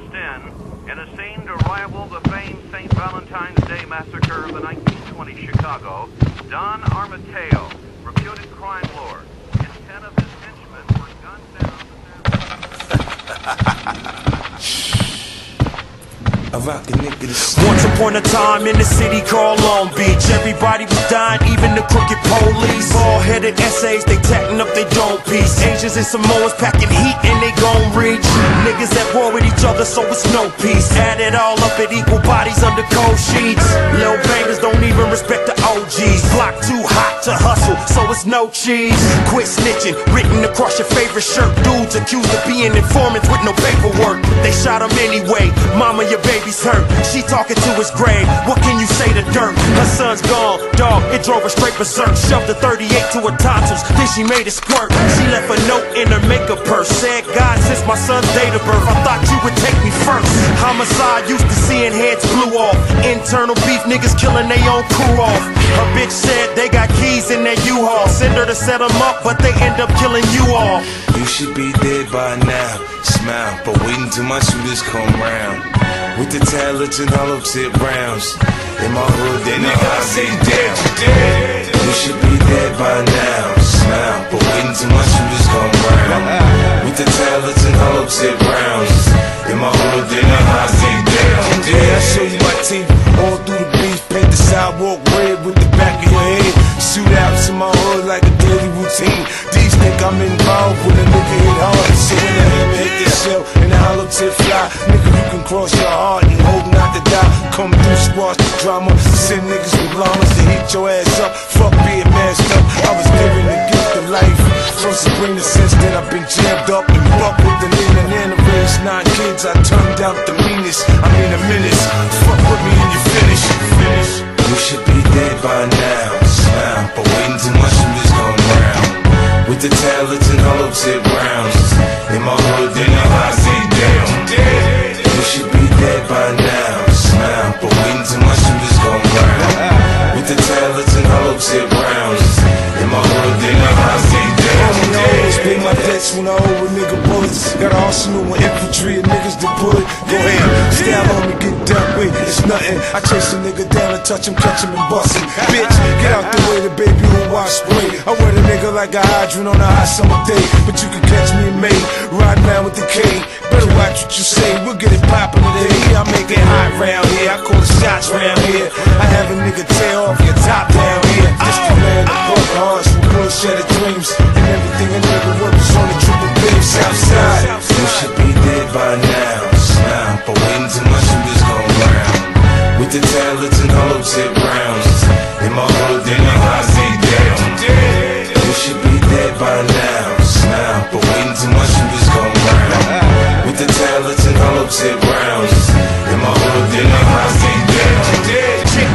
just in, scene to rival the famed St. Valentine's Day massacre of the 1920 Chicago, Don Armateo, reputed crime lord, and ten of his henchmen were gunned down. Once upon a time in the city called Long Beach, everybody was dying, even the crooked police. Ball headed essays, they tatting up their dome piece. Asians and Samoans packing heat and they gon' reach. Niggas at war with each other, so it's no peace. Add it all up at equal bodies under cold sheets. Lil bangers don't even respect the OGs. Block too hot to hustle, so it's no cheese. Quit snitching, written across your favorite shirt. Dudes accused of being informants with no paperwork. They shot him anyway. Mama, your baby's hurt. She talking to his grave. What can you say to dirt? Her son's gone, dog. It drove her straight berserk. Shoved a 38 to her tonsils, then she made it squirt. She left a note in her makeup purse. Said, God, since my son's date of birth, I thought you would take me first. Homicide used to seeing heads blew off. Internal beef, niggas killing their own crew off. Her bitch said they got keys in their U-Haul. Send her to set them up, but they end up killing you all. You should be dead by now. Smile, but waiting till my shooters come round. With the talents and hollow tip rounds. In my hood, they know I say down. You should be dead by now. Smile, but waiting till my shooters come round. With the talents and hollow tip rounds. In my hood, they know I say down. Yeah, I show you my teeth all through the beef. Paint the sidewalk red with the back of your head. Shootouts in my hood like a daily routine. Think I'm involved when a nigga hit hard. So when the hammer hit the shell and the hollow tip fly, nigga, you can cross your heart and hope not to die. Come through, squash the drama. Send niggas with llamas to hit your ass up. Fuck being masked up. I was given the gift of life. From Sabrina since then I've been jammed up and fuck with the lean and the race. Nine kids, I turned out the meanest. I mean a menace. Fuck with me and you finish. Finish. You should be dead by now. With the talents and hollow tip rounds. In my hood, they know I say down. You should be dead by now. Smile, but waiting till my shooters come round. With the talents and hollow tip rounds. In my hood, they know I down. always pay my debts when I owe a nigga bullets. Got an arsenal with infantry and niggas to pull it. Go ahead, style on me, get done with. It's nothing. I chase a nigga down and touch him, catch him and bust him. Bitch, get out the way, the baby who wash spray. I wear the nigga like a hydrant on a hot summer day. But you can catch me in May, riding around with the K. Better watch what you say, we'll get it poppin' today. I make it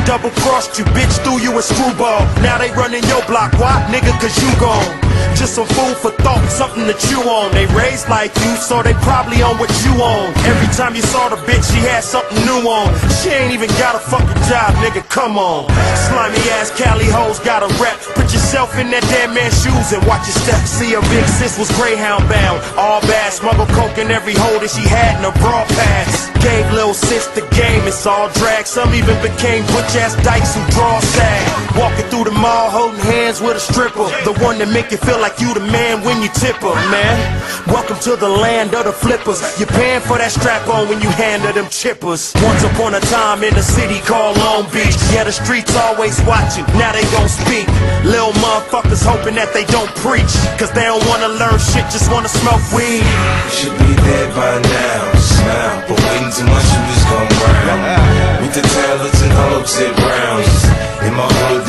double crossed you, bitch, threw you a screwball. Now they running your block, why, nigga? Cause you gone. Just some food for thought, something to chew on. They raised like you, so they probably on what you on. Every time you saw the bitch, she had something new on. She ain't even got a fucking job, nigga, come on. Slimy ass Cali hoes got a rep. Put yourself in that dead man's shoes and watch your steps. See, her big sis was Greyhound bound. All bad, smuggle coke in every hole that she had in her bra pass. Gave little sis the game, it's all drag. Some even became butch ass dykes who draw sad. Walking through the mall holding hands with a stripper. The one that make you feel like you the man when you tip her, man. Welcome to the land of the flippers. You're paying for that strap on when you hand her them chippers. Once upon a time in a city called Long Beach. Yeah, the streets always watching, now they gon' speak. Little motherfuckers hoping that they don't preach. Cause they don't wanna learn shit, just wanna smoke weed. Should be dead by now. Smile, but waiting till my shooters come round. With the talents and hollow tip rounds. In my hood,